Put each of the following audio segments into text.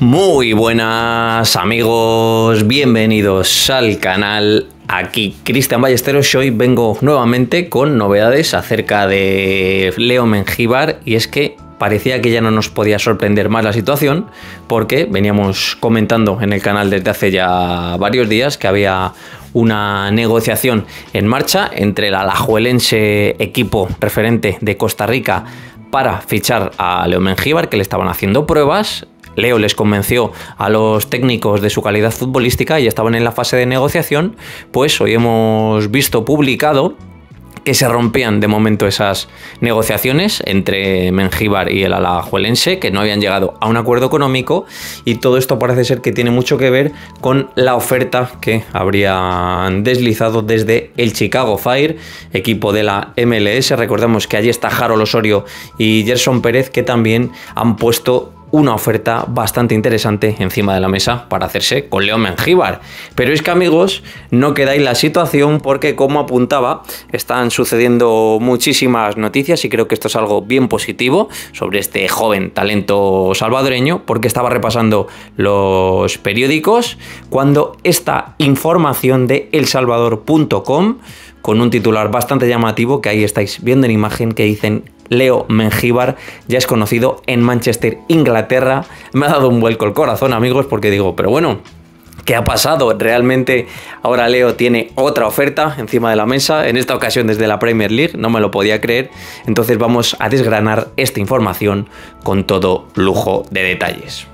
Muy buenas amigos, bienvenidos al canal. Aquí Cristian Ballesteros, hoy vengo nuevamente con novedades acerca de Leo Mengíbar. Y es que parecía que ya no nos podía sorprender más la situación porque veníamos comentando en el canal desde hace ya varios días que había una negociación en marcha entre el alajuelense equipo referente de Costa Rica para fichar a Leo Mengíbar que le estaban haciendo pruebas Leo les convenció a los técnicos de su calidad futbolística y estaban en la fase de negociación, pues hoy hemos visto publicado que se rompían de momento esas negociaciones entre Mengíbar y el Alajuelense, que no habían llegado a un acuerdo económico y todo esto parece ser que tiene mucho que ver con la oferta que habrían deslizado desde el Chicago Fire, equipo de la MLS. Recordemos que allí está Harold Osorio y Gerson Pérez, que también han puesto una oferta bastante interesante encima de la mesa para hacerse con Leo Mengíbar. Pero es que amigos, no quedáis la situación porque como apuntaba, están sucediendo muchísimas noticias y creo que esto es algo bien positivo sobre este joven talento salvadoreño porque estaba repasando los periódicos cuando esta información de elsalvador.com con un titular bastante llamativo que ahí estáis viendo en imagen que dicen Leo Mengíbar ya es conocido en Manchester, Inglaterra. Me ha dado un vuelco el corazón, amigos, porque digo, pero bueno, ¿Qué ha pasado? Realmente ahora Leo tiene otra oferta encima de la mesa, en esta ocasión desde la Premier League, no me lo podía creer. Entonces vamos a desgranar esta información con todo lujo de detalles.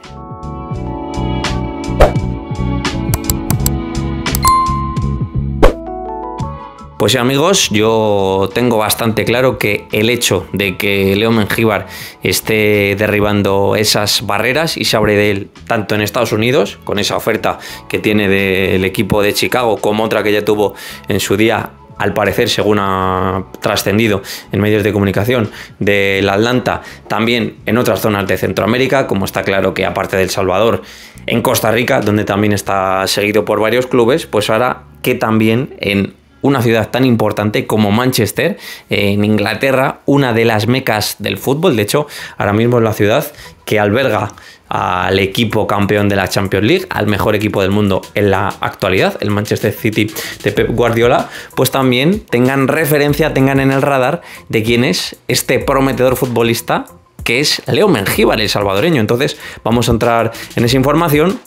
Pues amigos, yo tengo bastante claro que el hecho de que Leo Mengíbar esté derribando esas barreras y se abre de él tanto en Estados Unidos, con esa oferta que tiene del equipo de Chicago, como otra que ya tuvo en su día al parecer, según ha trascendido en medios de comunicación, del Atlanta, también en otras zonas de Centroamérica, como está claro que aparte del Salvador, en Costa Rica, donde también está seguido por varios clubes, pues ahora que también en una ciudad tan importante como Manchester, en Inglaterra, una de las mecas del fútbol. De hecho, ahora mismo es la ciudad que alberga al equipo campeón de la Champions League, al mejor equipo del mundo en la actualidad, el Manchester City de Pep Guardiola, pues también tengan referencia, tengan en el radar de quién es este prometedor futbolista que es Leo Mengíbar, el salvadoreño. Entonces vamos a entrar en esa información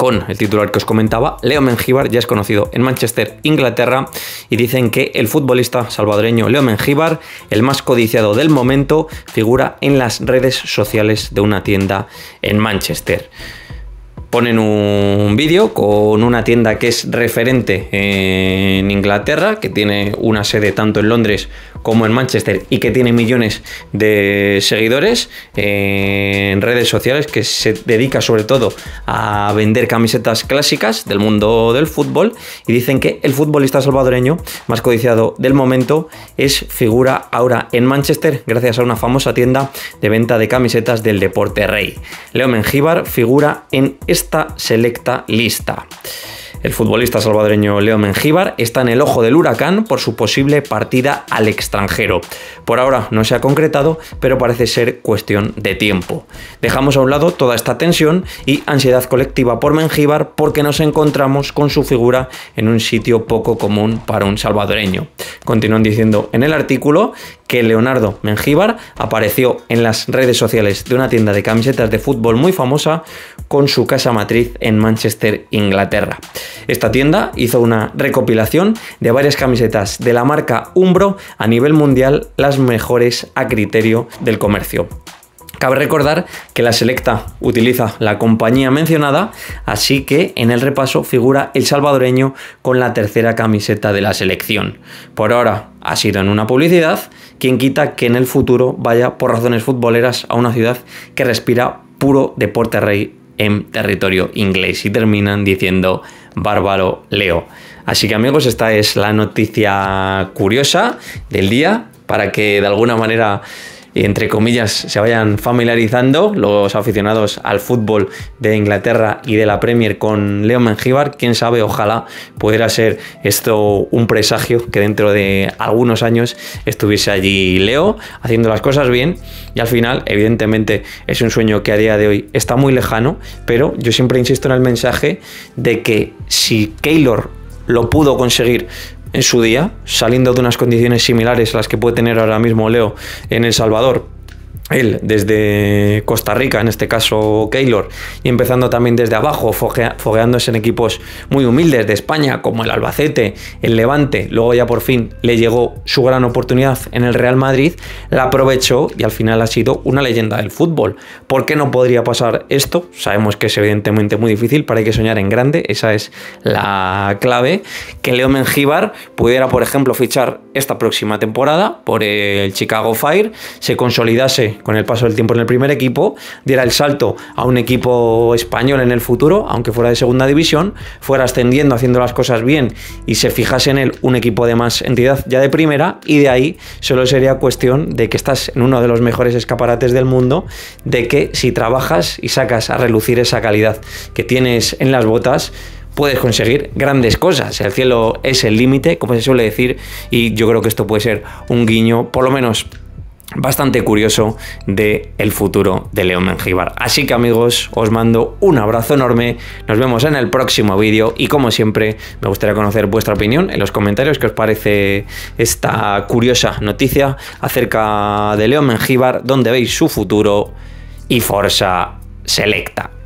con el titular que os comentaba, Leo Mengíbar ya es conocido en Manchester, Inglaterra, y dicen que el futbolista salvadoreño Leo Mengíbar, el más codiciado del momento, figura en las redes sociales de una tienda en Manchester ponen un vídeo con una tienda que es referente en Inglaterra, que tiene una sede tanto en Londres como en Manchester y que tiene millones de seguidores en redes sociales, que se dedica sobre todo a vender camisetas clásicas del mundo del fútbol y dicen que el futbolista salvadoreño más codiciado del momento es figura ahora en Manchester gracias a una famosa tienda de venta de camisetas del deporte rey. Leo Mengíbar figura en esta selecta lista. El futbolista salvadoreño Leo Mengíbar está en el ojo del huracán por su posible partida al extranjero. Por ahora no se ha concretado, pero parece ser cuestión de tiempo. Dejamos a un lado toda esta tensión y ansiedad colectiva por Mengíbar porque nos encontramos con su figura en un sitio poco común para un salvadoreño. Continúan diciendo en el artículo que Leonardo Mengíbar apareció en las redes sociales de una tienda de camisetas de fútbol muy famosa con su casa matriz en Manchester, Inglaterra. Esta tienda hizo una recopilación de varias camisetas de la marca Umbro a nivel mundial, las mejores a criterio del comercio. Cabe recordar que la selecta utiliza la compañía mencionada, así que en el repaso figura el salvadoreño con la tercera camiseta de la selección. Por ahora ha sido en una publicidad, quien quita que en el futuro vaya por razones futboleras a una ciudad que respira puro deporte rey en territorio inglés y terminan diciendo bárbaro Leo. Así que amigos, esta es la noticia curiosa del día para que de alguna manera entre comillas se vayan familiarizando los aficionados al fútbol de Inglaterra y de la Premier con Leo Mengíbar. Quién sabe, ojalá pudiera ser esto un presagio que dentro de algunos años estuviese allí Leo haciendo las cosas bien y al final, evidentemente, es un sueño que a día de hoy está muy lejano, pero yo siempre insisto en el mensaje de que si Keylor lo pudo conseguir en su día, saliendo de unas condiciones similares a las que puede tener ahora mismo Leo en El Salvador, él desde Costa Rica, en este caso Keylor, y empezando también desde abajo, fogueándose en equipos muy humildes de España, como el Albacete, el Levante, luego ya por fin le llegó su gran oportunidad en el Real Madrid, la aprovechó y al final ha sido una leyenda del fútbol. ¿Por qué no podría pasar esto? Sabemos que es evidentemente muy difícil, pero hay que soñar en grande, esa es la clave. Que Leo Mengíbar pudiera, por ejemplo, fichar esta próxima temporada por el Chicago Fire, se consolidase con el paso del tiempo en el primer equipo, diera el salto a un equipo español en el futuro, aunque fuera de segunda división, fuera ascendiendo, haciendo las cosas bien y se fijase en él un equipo de más entidad ya de primera y de ahí solo sería cuestión de que estás en uno de los mejores escaparates del mundo, de que si trabajas y sacas a relucir esa calidad que tienes en las botas, puedes conseguir grandes cosas. El cielo es el límite, como se suele decir, y yo creo que esto puede ser un guiño, por lo menos bastante curioso de el futuro de León Mengíbar. Así que amigos, os mando un abrazo enorme, nos vemos en el próximo vídeo y como siempre me gustaría conocer vuestra opinión en los comentarios qué os parece esta curiosa noticia acerca de León Mengíbar, dónde veis su futuro y Forza Selecta.